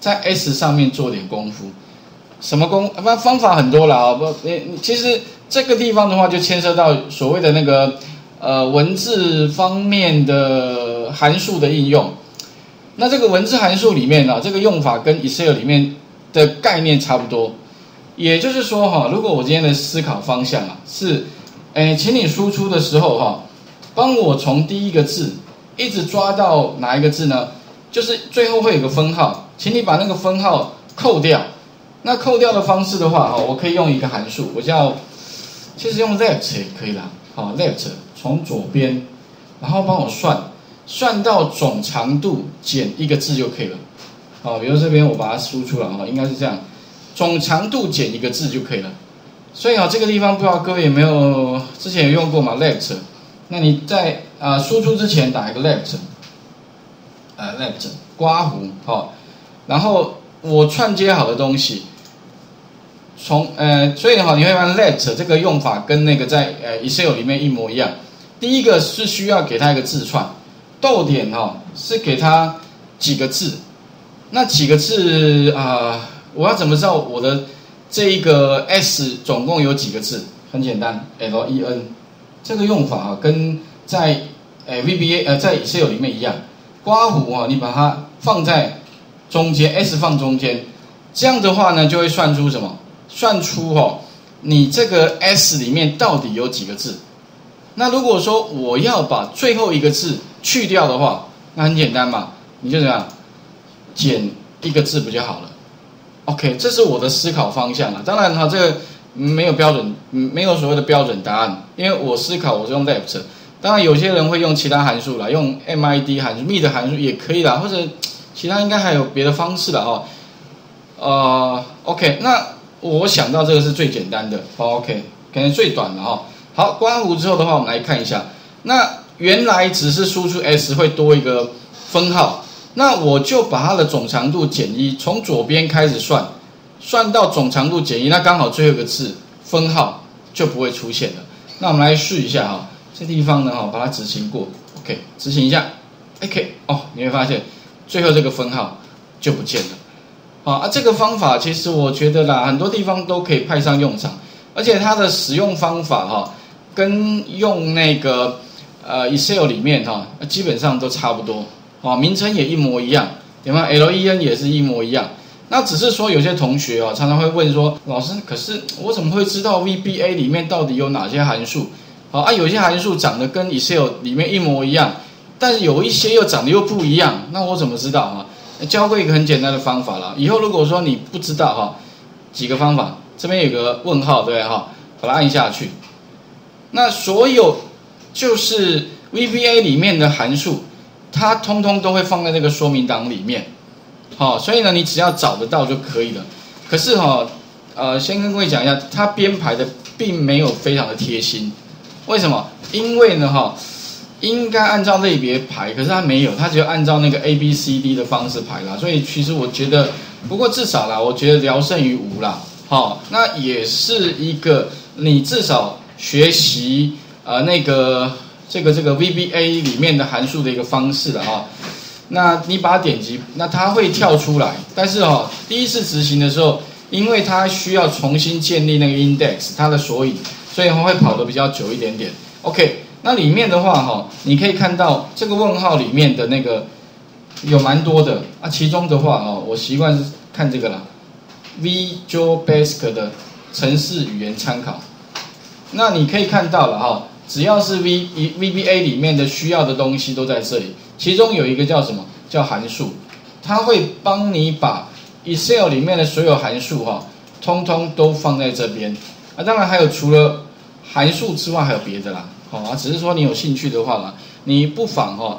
在 S 上面做点功夫。什么功？那，方法很多了啊！不，你其实这个地方的话，就牵涉到所谓的那个呃文字方面的函数的应用。那这个文字函数里面呢，这个用法跟 Excel 里面的概念差不多。也就是说哈，如果我今天的思考方向啊是，哎，请你输出的时候哈，帮我从第一个字一直抓到哪一个字呢？就是最后会有个分号，请你把那个分号扣掉。那扣掉的方式的话，哈，我可以用一个函数，我叫，其实用 left 也可以啦，好，left 从左边，然后帮我算，算到总长度减一个字就可以了，好，比如这边我把它输出了哈，应该是这样，总长度减一个字就可以了，所以啊，这个地方不知道各位有没有之前有用过吗？left，那你在啊输出之前打一个 left，呃 left 刮胡，好，然后。我串接好的东西，从呃，所以哈，你会发现 let 这个用法跟那个在呃 Excel 里面一模一样。第一个是需要给它一个字串，逗点哈是给它几个字，那几个字啊，我要怎么知道我的这一个 s 总共有几个字？很简单，len 这个用法啊，跟在呃 VBA 呃在 Excel 里面一样，刮胡啊，你把它放在。中间 s 放中间，这样的话呢，就会算出什么？算出哦，你这个 s 里面到底有几个字？那如果说我要把最后一个字去掉的话，那很简单嘛，你就怎样减一个字不就好了？OK，这是我的思考方向啊。当然哈，这个没有标准，没有所谓的标准答案，因为我思考我是用 left。当然有些人会用其他函数啦，用 mid 函数、mid 函数也可以啦，或者。其他应该还有别的方式的哦，呃，OK，那我想到这个是最简单的，OK，可能最短的哈。好，刮弧之后的话，我们来看一下，那原来只是输出 s 会多一个分号，那我就把它的总长度减一，从左边开始算，算到总长度减一，那刚好最后一个字分号就不会出现了。那我们来试一下哈，这地方呢哈，把它执行过，OK，执行一下，OK，哦，你会发现。最后这个分号就不见了，啊啊！这个方法其实我觉得啦，很多地方都可以派上用场，而且它的使用方法哈，跟用那个呃 Excel 里面哈，基本上都差不多，啊，名称也一模一样，对吗？len 也是一模一样。那只是说有些同学啊，常常会问说，老师，可是我怎么会知道 VBA 里面到底有哪些函数？好啊，有些函数长得跟 Excel 里面一模一样。但是有一些又长得又不一样，那我怎么知道啊？教过一个很简单的方法了。以后如果说你不知道哈，几个方法，这边有个问号，对哈，把它按下去。那所有就是 VBA 里面的函数，它通通都会放在那个说明档里面。好，所以呢，你只要找得到就可以了。可是哈，呃，先跟各位讲一下，它编排的并没有非常的贴心。为什么？因为呢，哈。应该按照类别排，可是它没有，它只有按照那个 A B C D 的方式排啦。所以其实我觉得，不过至少啦，我觉得聊胜于无啦。好，那也是一个你至少学习呃那个这个这个 V B A 里面的函数的一个方式了啊。那你把它点击，那它会跳出来，但是哦，第一次执行的时候，因为它需要重新建立那个 index 它的索引，所以它会跑得比较久一点点。OK。那里面的话哈，你可以看到这个问号里面的那个有蛮多的啊。其中的话哦，我习惯是看这个啦，Visual Basic 的城市语言参考。那你可以看到了哈，只要是 V VBA 里面的需要的东西都在这里。其中有一个叫什么？叫函数，它会帮你把 Excel 里面的所有函数哈，通通都放在这边。啊，当然还有除了函数之外还有别的啦。好啊，只是说你有兴趣的话啦，你不妨哈。